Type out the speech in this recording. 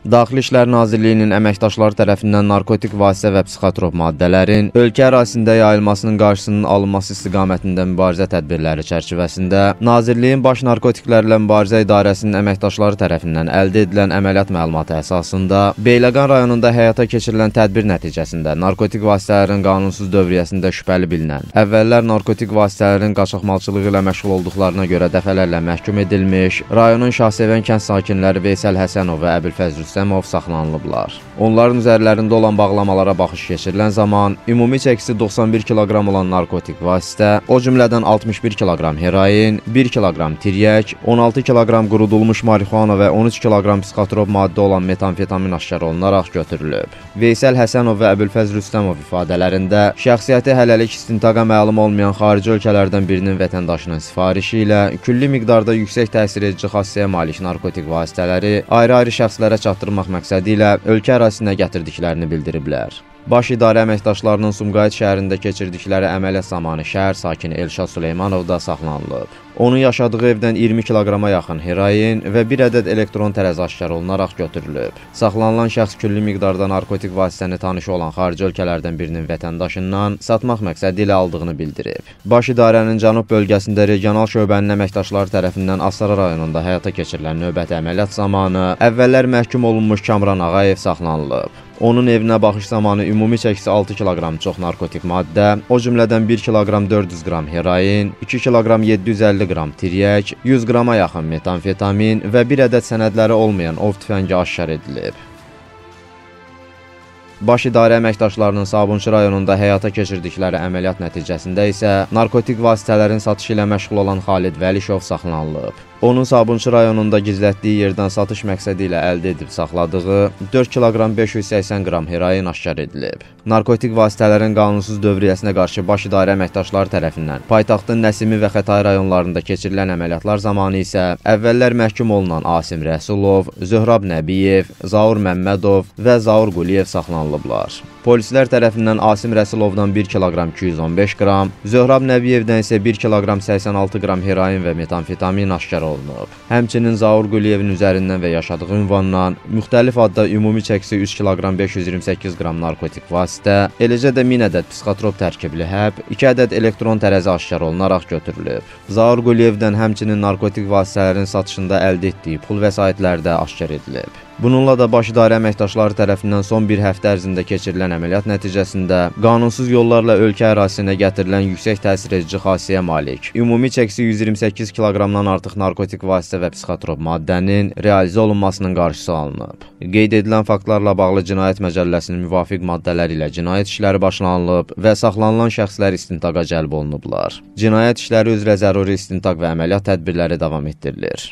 Daxili İşlər Nazirliyinin əməkdaşları tərəfindən narkotik vasitə və psixotrop maddələrin ölkə ərazisində yayılmasının qarşısının alınması istiqamətində mübarizə tədbirləri çərçivəsində Nazirliyin Baş Narkotiklərlə Mübarizə İdarəsinin əməkdaşları tərəfindən əldə edilən əməliyyat məlumatı əsasında Beyləqan rayonunda həyata keçirilən tədbir nəticəsində narkotik vasitələrin qanunsuz dövriyyəsində şübhəli bilinən, əvvəllər narkotik vasitələrin qaçaqmalçılığı ilə məşğul olduqlarına görə dəfələrlə məhkum edilmiş, rayonun Şahsevən kənd sakinləri Veysəl Həsənov və Əbülfəz Rüstəmov saxlanılıblar. Onların üzərlərində olan bağlamalara baxış keçirilən zaman ümumi çəkisi 91 kiloqram olan narkotik vasitə, o cümlədən 61 kiloqram heroin, 1 kiloqram tiryək, 16 kiloqram qurudulmuş marixuana və 13 kiloqram psixotrop maddə olan metamfetamin aşkar olunaraq götürülüb. Veysəl Həsənov və Əbülfəz Rüstəmov ifadələrində şəxsiyyəti hələlik istintaqa məlum olmayan xarici ölkələrdən birinin vətəndaşının sifarişi ilə külli miqdarda yüksək təsir edici xassəyə malik narkotik vasitələri ayrı-ayrı şəxslərə çatdırmaq məqsədi ilə ölkə ərazisinə gətirdiklərini bildiriblər. Baş idarə əməkdaşlarının Sumqayıt şəhərində keçirdikləri əməliyyat zamanı şəhər sakini Elşad Süleymanov da saxlanılıb. Onun yaşadığı evdən 20 kiloqrama yaxın heroin və bir ədəd elektron tərəzi aşkar olunaraq götürülüb. Saxlanılan şəxs külli miqdarda narkotik vasitəni tanışı olan xarici ölkələrdən birinin vətəndaşından satmaq məqsədi ilə aldığını bildirib. Baş idarənin cənub bölgəsində regional şöbənin əməkdaşları tərəfindən Astara rayonunda həyata keçirilən növbəti əməliyyat zamanı əvvəllər məhkum olunmuş Kamran Ağayev saxlanılıb. Onun evinə baxış zamanı ümumi çəkisi 6 kiloqram çox narkotik maddə, o cümlədən 1 kiloqram 400 qram heroin, 2 kiloqram 750 qram tiryək, 100 qrama yaxın metamfetamin və bir ədəd sənədləri olmayan ov tüfəngi aşkar edilib. Baş idarə əməkdaşlarının Sabunçu rayonunda həyata keçirdikləri əməliyyat nəticəsində isə narkotik vasitələrin satışı ilə məşğul olan Xalid Vəlişov saxlanılıb. Onun Sabunçu rayonunda gizlətdiyi yerdən satış məqsədi ilə əldə edib saxladığı 4 kiloqram 580 qram heroin aşkar edilib. Narkotik vasitələrin qanunsuz dövriyyəsinə qarşı baş idarə əməkdaşları tərəfindən paytaxtın Nəsimi və Xətai rayonlarında keçirilən əməliyyatlar zamanı isə əvvəllər məhkum olunan Asim Rəsulov, Zöhrab Nəbiyev, Zaur Məmmədov və Zaur Quliyev saxlanılıblar. Polislər tərəfindən Asim Rəsulovdan 1 kiloqram 215 qram, Zöhrab Nəbiyevdən isə 1 kiloqram 86 qram heroin və metamfetamin aşkar olunub. Həmçinin Zaur Quliyevin üzərindən və yaşadığı ünvandan müxtəlif adda ümumi çəkisi 3 kiloqram 528 qram narkotik vasitə, eləcə də 1000 ədəd psixotrop tərkibli həb, 2 ədəd elektron tərəzi aşkar olunaraq götürülüb. Zaur Quliyevdən həmçinin narkotik vasitələrin satışında əldə etdiyi pul vəsaitləri də aşkar edilib. Bununla da baş idarə əməkdaşları tərəfindən son bir həftə ərzində keçirilən əməliyyat nəticəsində qanunsuz yollarla ölkə ərazisinə gətirilən yüksək təsir edici xassəyə malik, ümumi çəkisi 128 kiloqramdan artıq narkotik vasitə və psixotrop maddənin realizə olunmasının qarşısı alınıb. Qeyd edilən faktlarla bağlı Cinayət Məcəlləsinin müvafiq maddələri ilə cinayət işləri başlanılıb və saxlanılan şəxslər istintaqa cəlb olunublar. Cinayət işləri üzrə zəruri istintaq və əməliyyat tədbirləri davam etdirilir.